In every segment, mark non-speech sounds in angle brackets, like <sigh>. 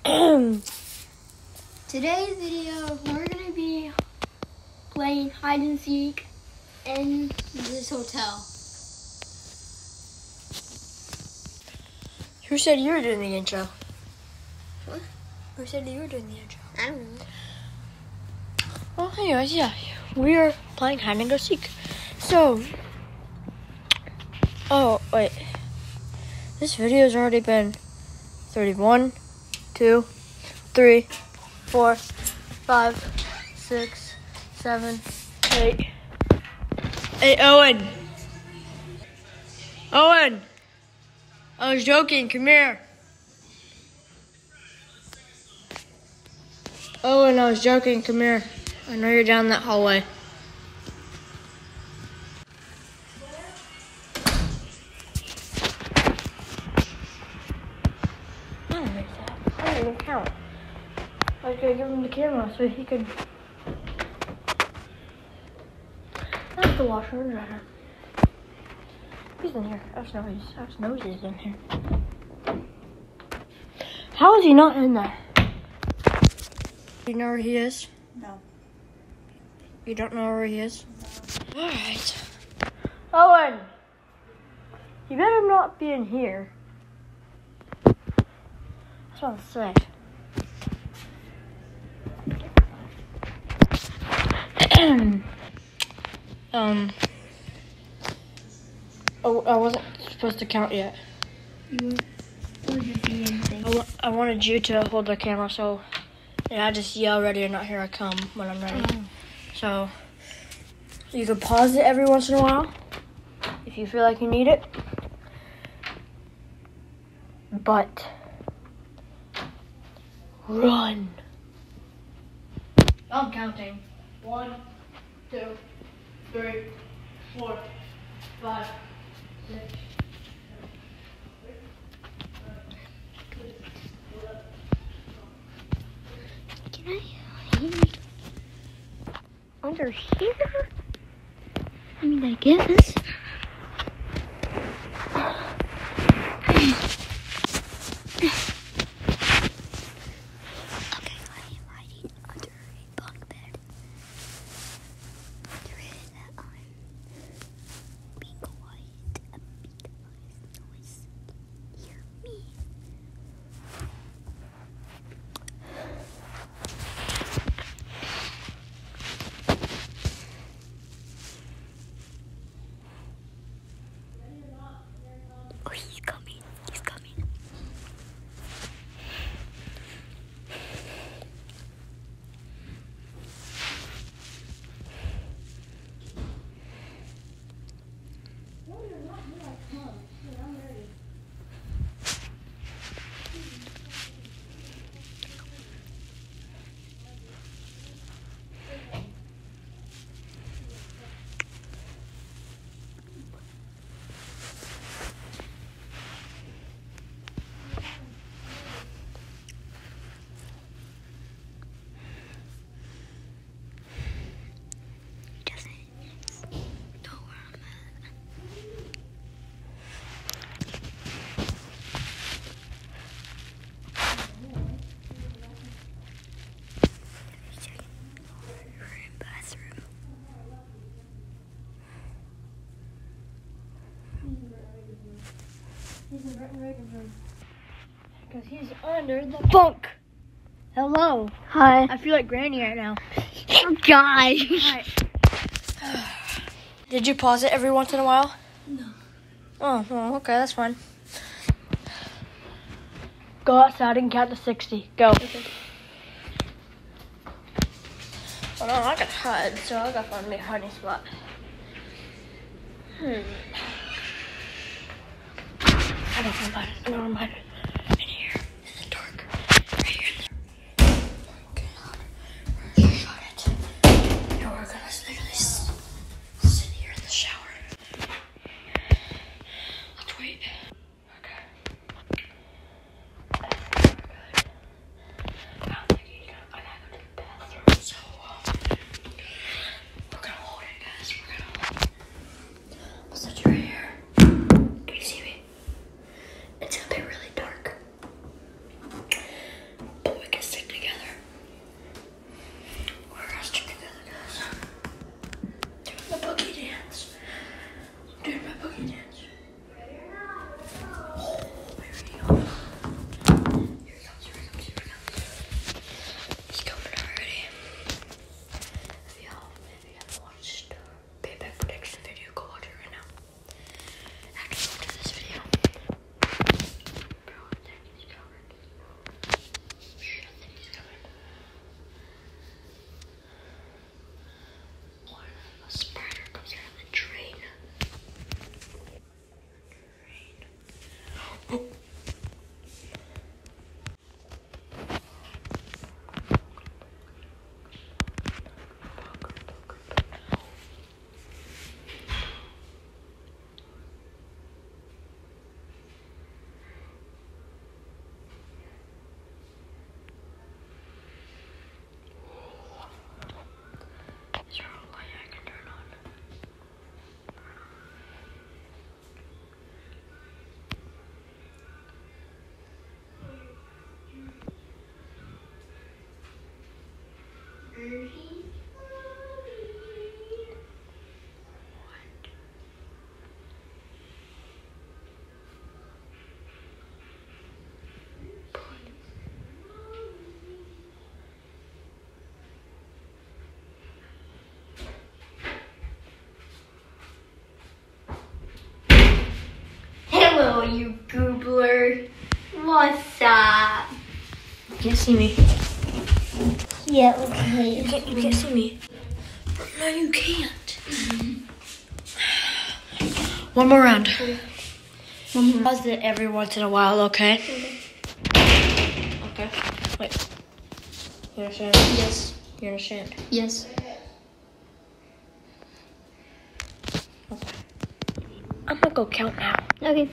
<clears throat> Today's video, we're gonna be playing hide and seek in this hotel. Who said you were doing the intro? What? Who said you were doing the intro? I don't know. Well, anyways, yeah, we are playing hide and go seek. So, oh wait, this video has already been 31, 2, 3, 4, 5, 6, 7, 8. Hey, Owen. Owen. I was joking. Come here. Owen, I was joking. Come here. I know you're down that hallway. That. I didn't even count. I was gonna give him the camera so he could. That's the washer and dryer. He's in here. I just know he's. I just know he's in here. How is he not in there? You know where he is? No. You don't know where he is? No. Alright. Owen! You better not be in here. What I'm <clears throat> um. Oh, I wasn't supposed to count yet. You wasn't see anything. I, I wanted you to hold the camera, so I just yell ready or not here I come when I'm ready. Oh. So you can pause it every once in a while if you feel like you need it. But run. I'm counting. One, two, three, four, five, six. Can I hide under here? I mean, I guess. Come on. He's under the bunk. Hello. Hi. I feel like Granny right now. Oh, God. Did you pause it every once in a while? No. Oh, well, okay, that's fine. Go outside and count to 60. Go. Hold on, I gotta hide, so I gotta find me a hiding spot. Hmm. I don't find it. I don't see me. Yeah, okay. You can't, you can't see me. No, you can't. <sighs> One more round. Pause it every once in a while, okay? Okay. okay. Wait. You understand? Yes. You understand? Yes. Okay. I'm gonna go count now. Okay.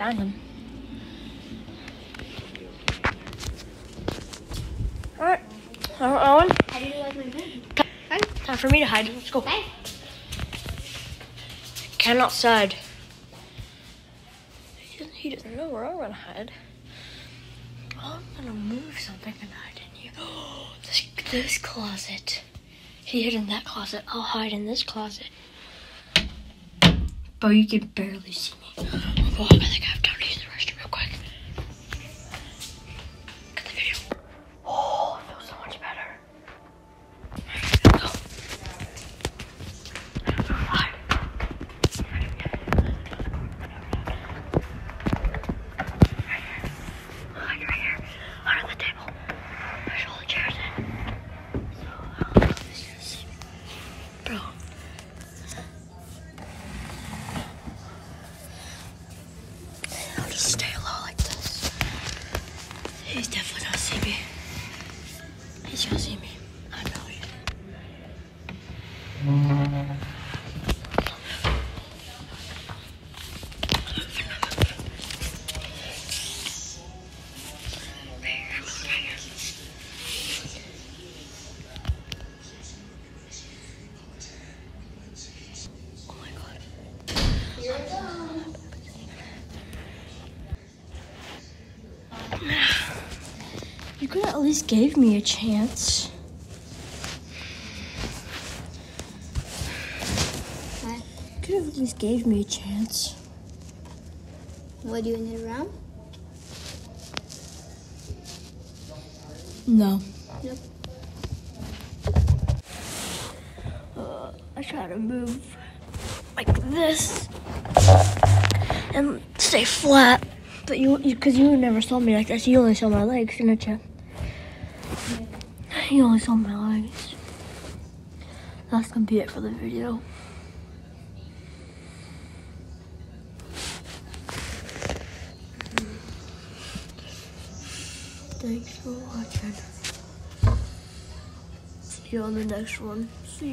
Found him. Alright. Owen, How do you like my bed? time for me to hide. Let's go. Bye. Ken outside. He doesn't, he doesn't know where I'm gonna hide. I'm gonna move something and hide in here. <gasps> this, this closet. He hid in that closet. I'll hide in this closet. But you can barely see me. Oh, I think I have time He's definitely see me. He's gonna see me. Least gave me a chance. You could have at least gave me a chance. What do you in the room? No. Nope. Uh, I try to move like this and stay flat. But you, because you, never saw me like this, you only saw my legs, didn't you? Only saw my legs. That's gonna be it for the video. Thanks for watching. See you on the next one. See